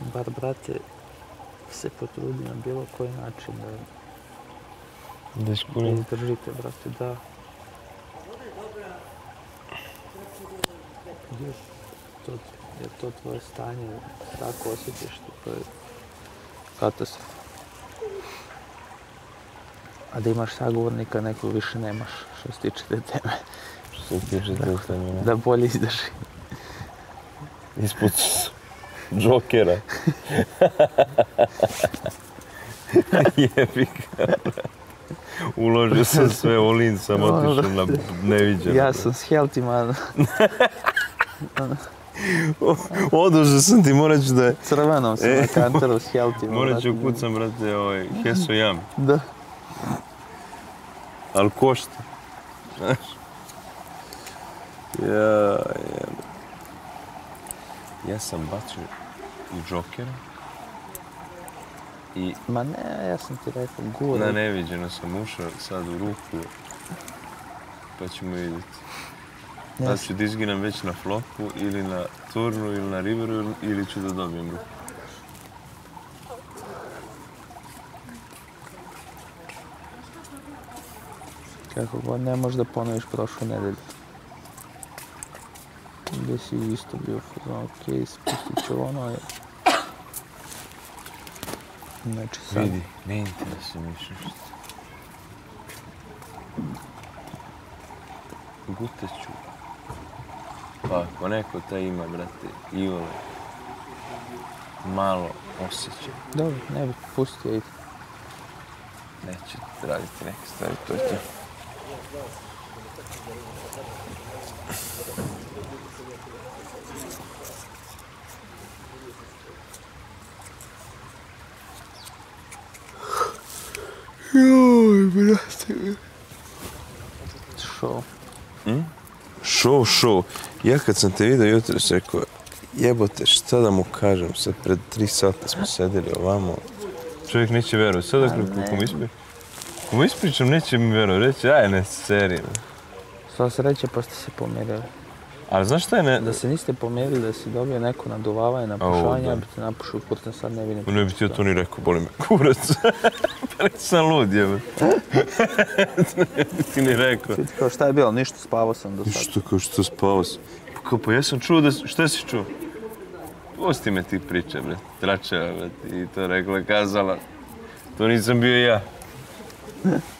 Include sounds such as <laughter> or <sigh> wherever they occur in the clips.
bar, brate, se potrudi na bilo koji način da, Da ispunim. izdržite, brate, da. Jer to, jer to tvoje stanje, tako osjetiš, to je katastrofa. A da imaš sagovornika, nekog više nemaš, što se tiče te teme, Što se tiče te teme, da bolje izdrži. Ispod Džokera. <laughs> Jebi. Uložio sam sve olin, sam Ono, otišao na neviđeno. Ja sam s Heltima <laughs> Odužao sam ti, morat ću da... crvenom sam E. na kanteru s Heltima. Morat ću kucam, brate, ovaj, Heso jam. Da. Ali košta. Znaš? Ja, ja. Ja sam bacio i Džokera. I Ma ne, ja sam ti rekao, gura. na neviđeno sam ušao sad u ruku. Pa ćemo vidjeti. Da ću da izginem već na flopu ili na turnu ili na riveru ili- ili ću da dobijem ruku. Kako god ne možeš da ponoviš prošlu nedelju. Gdje si isto bio fuzon, ok, spustit ću ono. je- Znači sad, Vidi, ne interesuje mi što. Gutat ću. Pa ako neko taj ima, brate, Ivole, malo osjećaj, dobro, ne bih pustio i neće raditi neke stvari, to je to. Joj, brate. Šo? Show, show. Ja kad sam te vidio jutro sam rekao, jebote, šta da mu kažem, sad pred tri sata smo sedeli ovamo. Čovjek neće vjerovati, sad ako ne. mu ispričam, ako mu ispričam, neće mi vjerovati, reći, aj ne, serije. Sva sreća pa ste se pomirili. Ali znaš šta je ne... Da se niste pomirili, da si dobio neko naduvavanje, Au, napušavanje, da. ja bi te napušao kurcem, sad ne vidim. Ne bi ti to ni rekao, boli me kurac. <laughs> pa sam lud, jebe. <laughs> ne bi ti ni rekao. Ti kao šta je bilo, ništa, spavao sam do sad. Što kao što spao si? Pa kao, pa ja sam čuo da... Šta si čuo? Pusti me ti priče, bre. Tračeva, bre. I to rekla, kazala. To nisam bio ja. <laughs>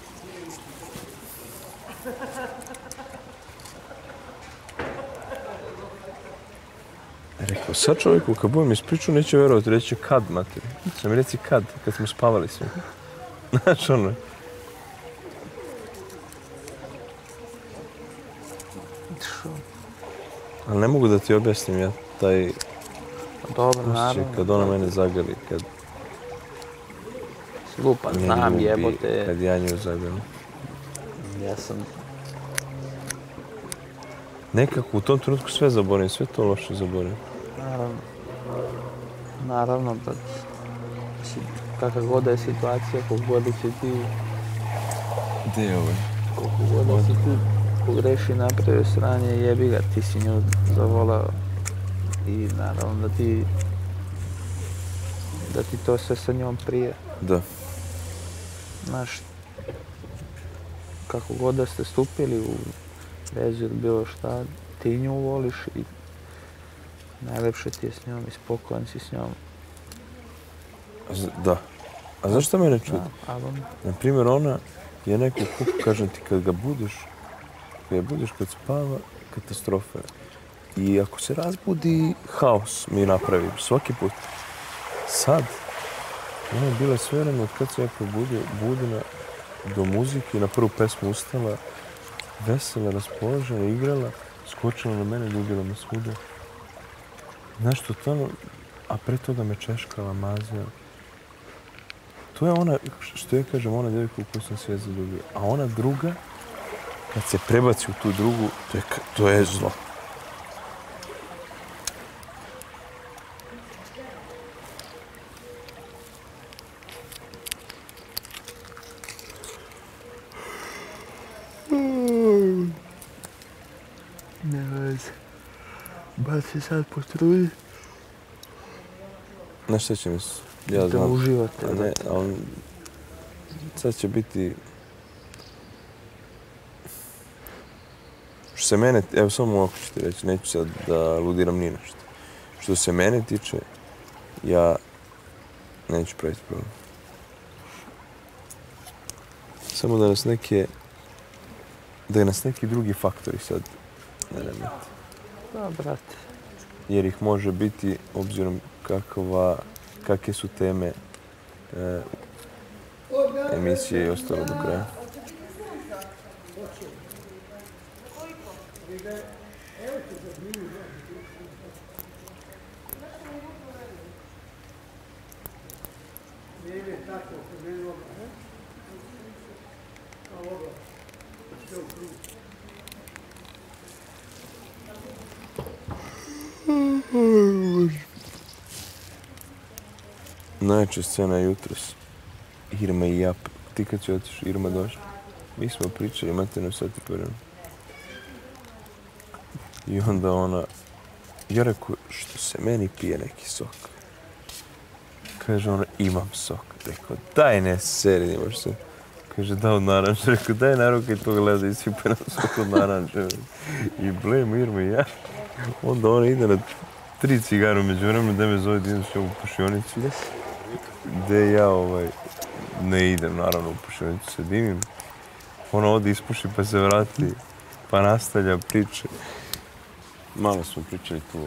Rekao, sad čovjeku kad budem ispričao neće vjerovati, reći kad, materi. Sam mi reci kad, kad smo spavali svi. <laughs> Znaš ono, ali ne mogu da ti objasnim ja taj Dobro, osjećaj naravno. kad ona mene zagali, kad Lupa, znam, ljubi, jebote. kad ja nju zagalim. Ja sam, Nekako u tom trenutku sve zaboravim, sve to loše zaboravim. Naravno, da kakva god da je situacija, koliko god da si ti, Gde je ovaj? koliko god da si ti pogreši napravio sranje, jebi ga, ti si nju zavolao i naravno da ti, da ti to sve sa njom prije. Da. Znaš, kako god da ste stupili u vezu ili bilo šta, ti nju voliš i najlepše ti je s njom i spokojan si s njom. Z- Da. A znaš šta mene čudi? Na primjer, ona je neko kup, kažem ti, kad ga budeš, kad ga budeš kad spava, katastrofa. I ako se razbudi, haos mi napravi, svaki put. Sad, ona je bila sve vreme od kad se ja probudio, budina do muzike, na prvu pesmu ustala, vesela, raspoložena, igrala, skočila na mene, ljubila me svuda. Znaš, totalno, a pre toga me češkala, mazila. To je ona, što ja kažem, ona djevojka u koju sam sve zaljubio. A ona druga, kad se prebaci u tu drugu, to je, to je zlo. Ne veze. Ba se sad potrudi. Znaš šta će mi ja da znam. uživate. A ne, ali sad će biti... Što se mene, evo samo ovako ću ti reći, neću sad da ludiram ni nešto. Što se mene tiče, ja neću praviti problem. Samo da nas neke, da nas neki drugi faktori sad ne remete. Da, brate. Jer ih može biti, obzirom kakva, kakve su teme e, emisije i ostalo do kraja. Najjača scena jutros. Irma i ja. Ti kad si otišao, Irma došla. Mi smo pričali, imate na sat i po vremena. I onda ona, ja rekao, što se meni pije neki sok. Kaže ona, imam sok. Rekao, daj ne seri, imaš se. Kaže, da od naranđe. <laughs> Rekao, daj na ruke tog leda i sipe nam sok od naranđe. I blem Irma i ja. Onda ona ide na tri cigaru među vremenu, da me zove idem s njom u pušionicu. Gdje? Gde ja ovaj, ne idem naravno u pušionicu, se dimim. Ona ode ispuši pa se vrati, pa nastavlja priče. Malo smo pričali tu o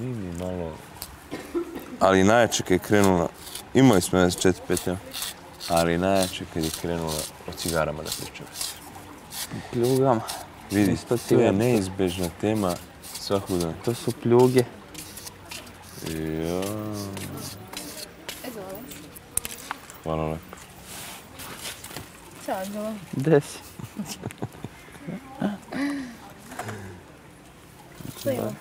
Nini, malo... Ali najjače kad je krenula, imali smo nas četiri, pet ja, ali najjače kad je krenula o cigarama da pričamo. Pljugama. Vidi, to je neizbežna tema svakog dana. To su pljuge. Ja. Hvala lepo. Ćao, Angela. Gdje si? Što ima?